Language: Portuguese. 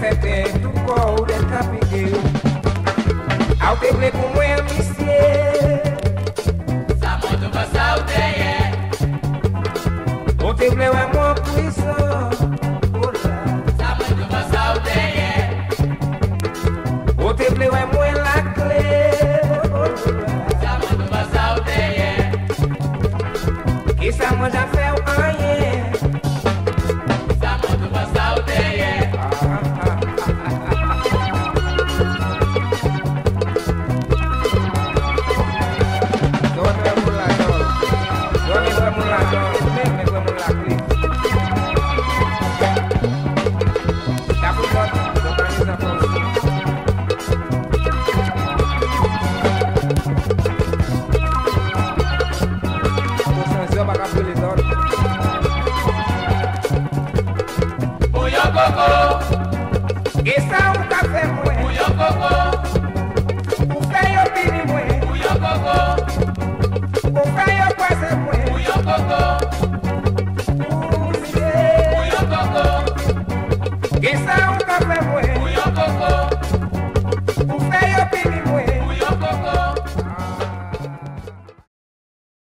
setentuko urentapigeu auteble kumwea misie samotumba sauteye uteble O mwapuiso samotumba sauteye uteble wa mwelakle samotumba sauteye kisamojafeu fry your present way.